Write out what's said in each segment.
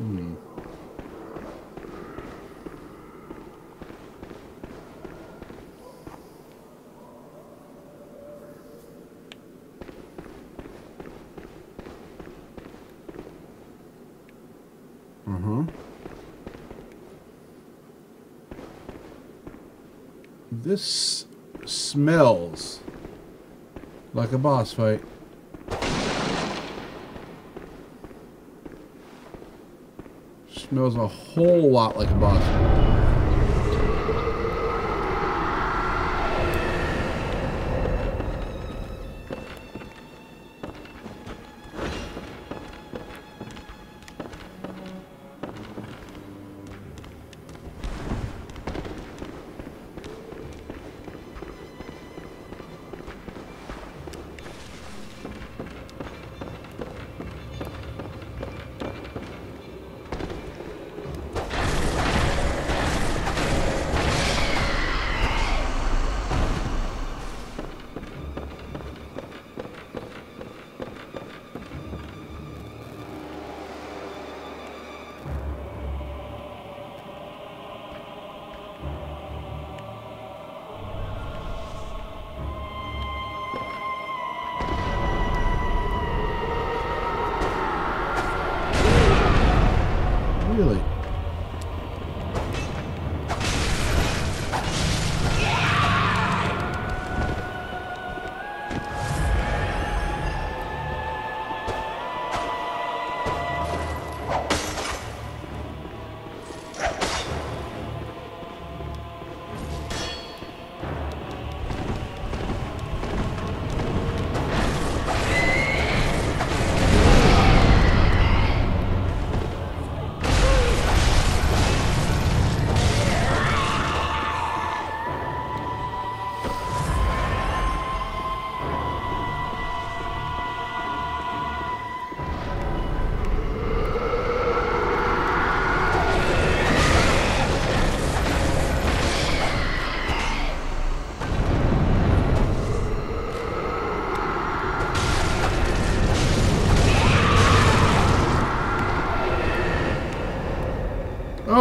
Mm-hmm. This smells like a boss fight. Smells a whole lot like a boss Really?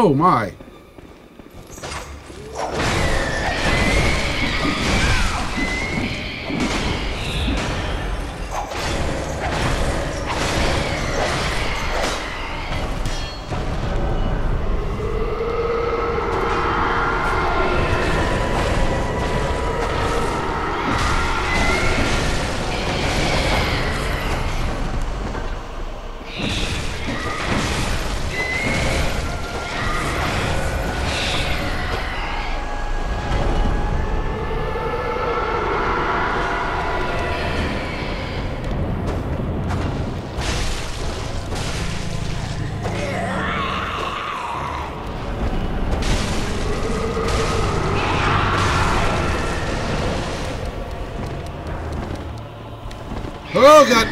Oh my. Oh god.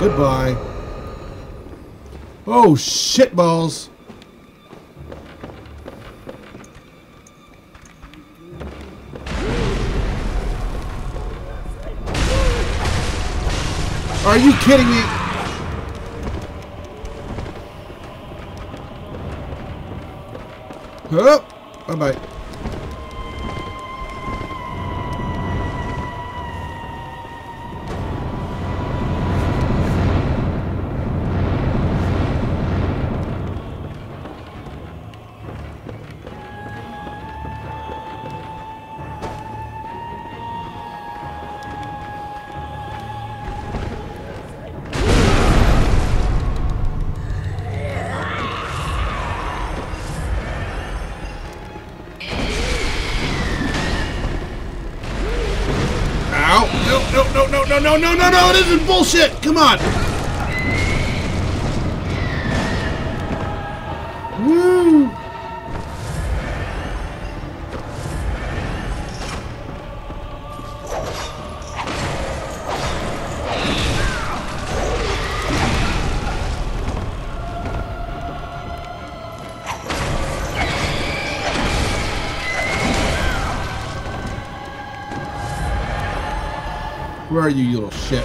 Goodbye. Oh, shit balls. You kidding me? Oh, bye-bye. Ow! No, no, no, no, no, no, no, no, no! It isn't bullshit! Come on! Where are you, you little shit?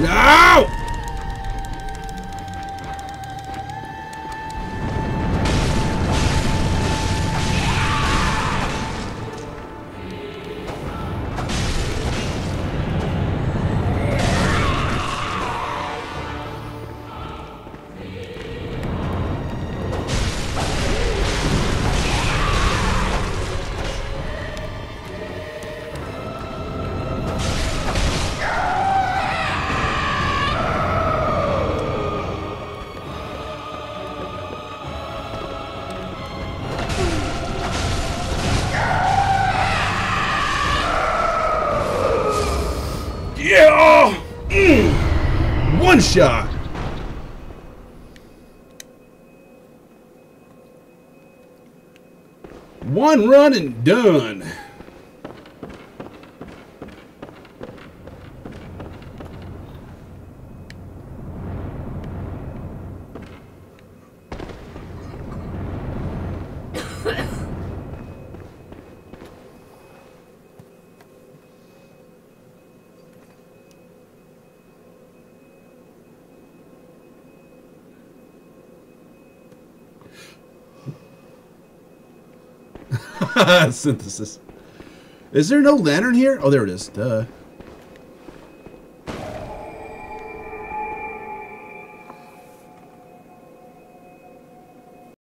No! Yeah! Mm. One shot! One run and done. Synthesis. Is there no lantern here? Oh, there it is. Duh.